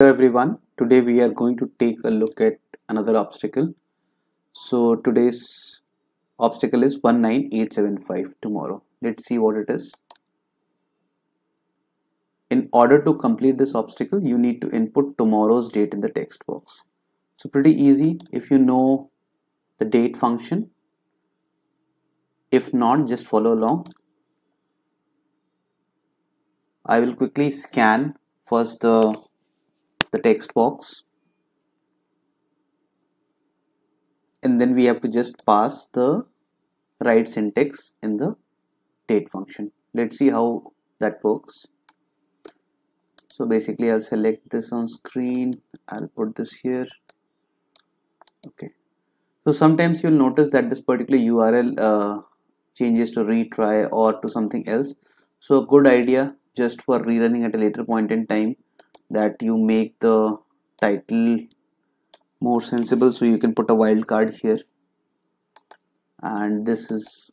Hello everyone, today we are going to take a look at another obstacle. So today's obstacle is 19875 tomorrow. Let's see what it is. In order to complete this obstacle, you need to input tomorrow's date in the text box. So pretty easy if you know the date function. If not, just follow along. I will quickly scan first the the text box. And then we have to just pass the right syntax in the date function. Let's see how that works. So basically I'll select this on screen. I'll put this here. Okay. So sometimes you'll notice that this particular URL uh, changes to retry or to something else. So good idea just for rerunning at a later point in time that you make the title more sensible so you can put a wildcard here. And this is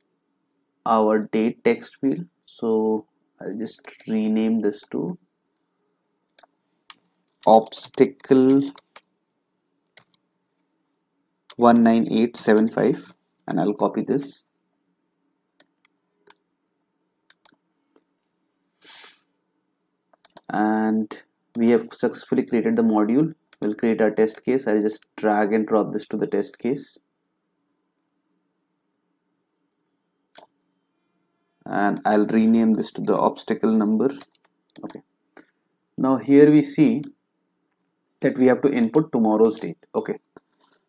our date text field so I'll just rename this to obstacle 19875 and I'll copy this. And we have successfully created the module. We'll create our test case. I'll just drag and drop this to the test case. And I'll rename this to the obstacle number. Okay. Now here we see that we have to input tomorrow's date. Okay.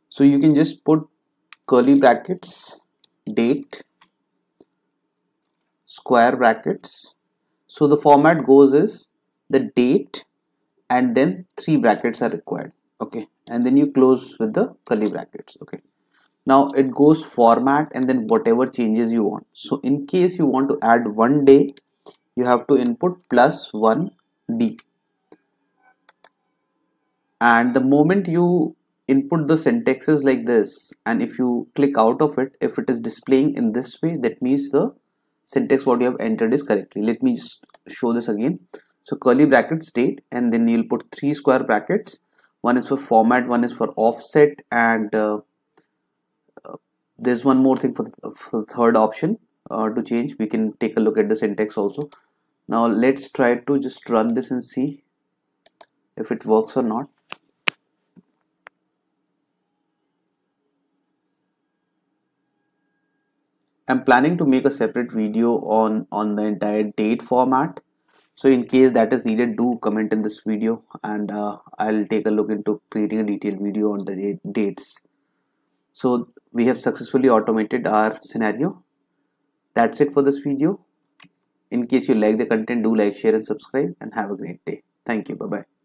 So you can just put curly brackets date square brackets. So the format goes is the date and then three brackets are required okay? And then you close with the curly brackets okay? Now it goes format and then whatever changes you want. So in case you want to add one day you have to input plus one d. And the moment you input the syntaxes like this and if you click out of it if it is displaying in this way that means the syntax what you have entered is correctly. Let me just show this again so curly bracket state and then you'll put three square brackets. One is for format one is for offset and uh, uh, there's one more thing for the, for the third option uh, to change. We can take a look at the syntax also. Now let's try to just run this and see if it works or not. I'm planning to make a separate video on on the entire date format so in case that is needed do comment in this video and uh, I'll take a look into creating a detailed video on the dates. So we have successfully automated our scenario. That's it for this video. In case you like the content do like share and subscribe and have a great day. Thank you. Bye bye